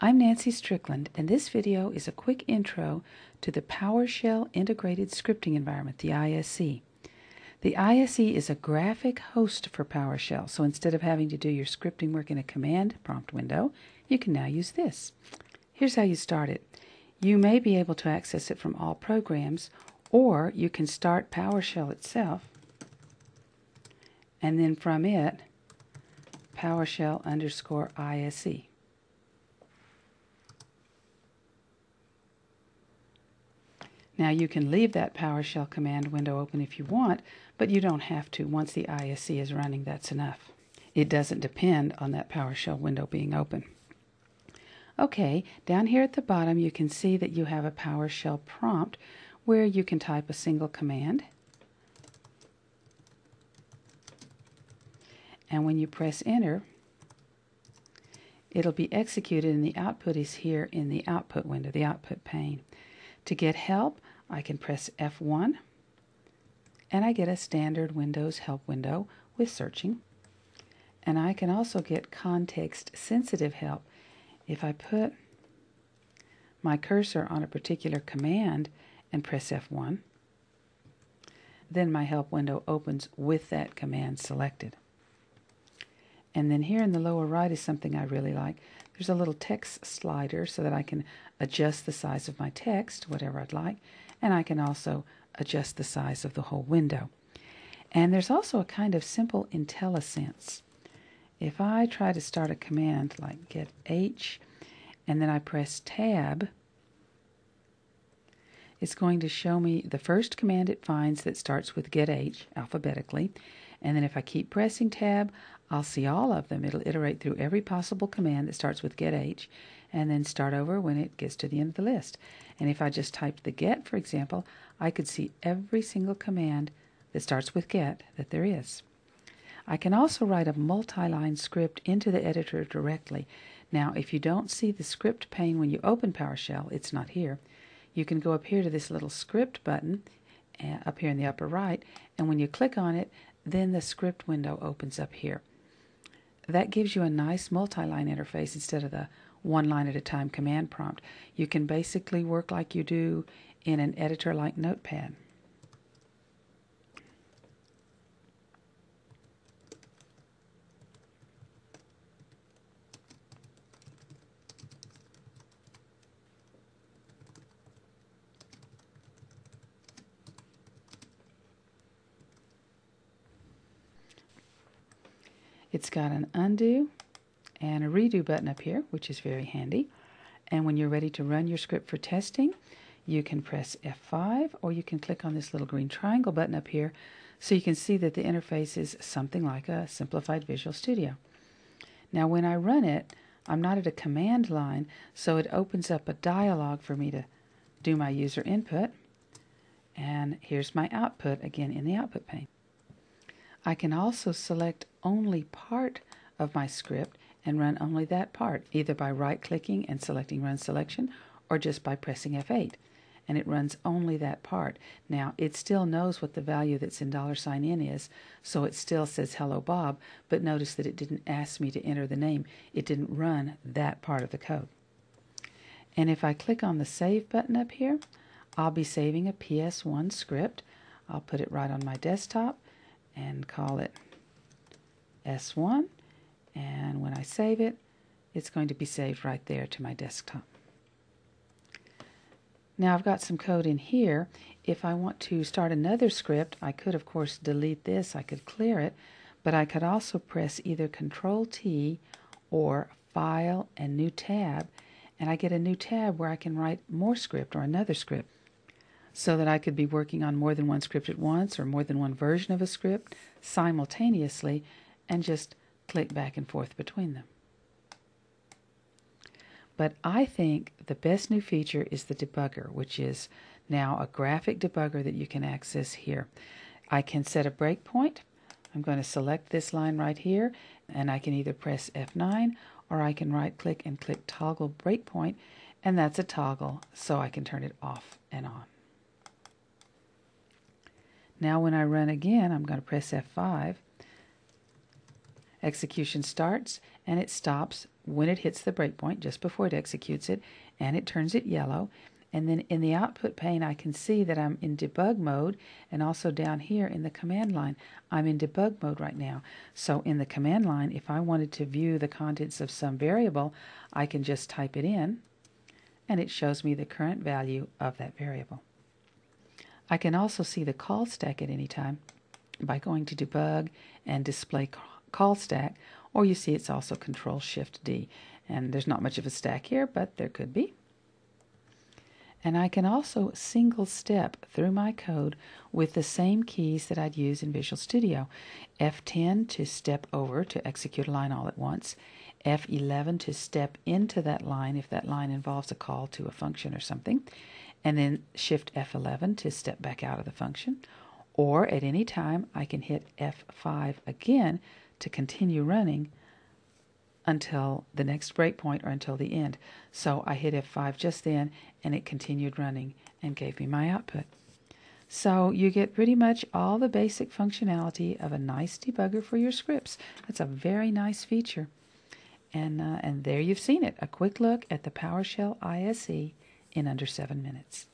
I'm Nancy Strickland, and this video is a quick intro to the PowerShell Integrated Scripting Environment, the ISE. The ISE is a graphic host for PowerShell, so instead of having to do your scripting work in a command prompt window, you can now use this. Here's how you start it. You may be able to access it from all programs, or you can start PowerShell itself, and then from it, PowerShell underscore ISE. Now you can leave that PowerShell command window open if you want, but you don't have to. Once the ISE is running, that's enough. It doesn't depend on that PowerShell window being open. Okay, down here at the bottom you can see that you have a PowerShell prompt where you can type a single command. And when you press enter, it'll be executed and the output is here in the output window, the output pane. To get help, I can press F1 and I get a standard Windows help window with searching. And I can also get context sensitive help. If I put my cursor on a particular command and press F1, then my help window opens with that command selected. And then here in the lower right is something I really like. There's a little text slider so that I can adjust the size of my text, whatever I'd like, and I can also adjust the size of the whole window. And there's also a kind of simple IntelliSense. If I try to start a command like get H and then I press tab, it's going to show me the first command it finds that starts with get H alphabetically. And then if I keep pressing tab, I'll see all of them. It'll iterate through every possible command that starts with get H and then start over when it gets to the end of the list. And if I just typed the get, for example, I could see every single command that starts with get that there is. I can also write a multi-line script into the editor directly. Now, if you don't see the script pane when you open PowerShell, it's not here. You can go up here to this little script button uh, up here in the upper right, and when you click on it, then the script window opens up here. That gives you a nice multi-line interface instead of the one line at a time command prompt. You can basically work like you do in an editor like Notepad. It's got an undo and a redo button up here, which is very handy. And when you're ready to run your script for testing, you can press F5 or you can click on this little green triangle button up here so you can see that the interface is something like a simplified Visual Studio. Now when I run it, I'm not at a command line, so it opens up a dialog for me to do my user input. And here's my output again in the output pane. I can also select only part of my script and run only that part, either by right-clicking and selecting Run Selection or just by pressing F8. And it runs only that part. Now, it still knows what the value that's in dollar sign $n is, so it still says Hello Bob, but notice that it didn't ask me to enter the name. It didn't run that part of the code. And if I click on the Save button up here, I'll be saving a PS1 script. I'll put it right on my desktop and call it S1 and when I save it, it's going to be saved right there to my desktop. Now I've got some code in here. If I want to start another script, I could of course delete this, I could clear it, but I could also press either Control T or File and New Tab, and I get a new tab where I can write more script or another script so that I could be working on more than one script at once or more than one version of a script simultaneously and just click back and forth between them. But I think the best new feature is the debugger, which is now a graphic debugger that you can access here. I can set a breakpoint. I'm going to select this line right here, and I can either press F9 or I can right click and click toggle breakpoint, and that's a toggle so I can turn it off and on. Now when I run again, I'm going to press F5 Execution starts and it stops when it hits the breakpoint, just before it executes it, and it turns it yellow. And then in the output pane, I can see that I'm in debug mode, and also down here in the command line, I'm in debug mode right now. So in the command line, if I wanted to view the contents of some variable, I can just type it in, and it shows me the current value of that variable. I can also see the call stack at any time by going to debug and display call stack, or you see it's also Control Shift D. And there's not much of a stack here, but there could be. And I can also single step through my code with the same keys that I'd use in Visual Studio. F10 to step over to execute a line all at once. F11 to step into that line if that line involves a call to a function or something. And then Shift F11 to step back out of the function. Or at any time, I can hit F5 again to continue running until the next breakpoint or until the end. So I hit F5 just then and it continued running and gave me my output. So you get pretty much all the basic functionality of a nice debugger for your scripts. That's a very nice feature. And, uh, and there you've seen it, a quick look at the PowerShell ISE in under seven minutes.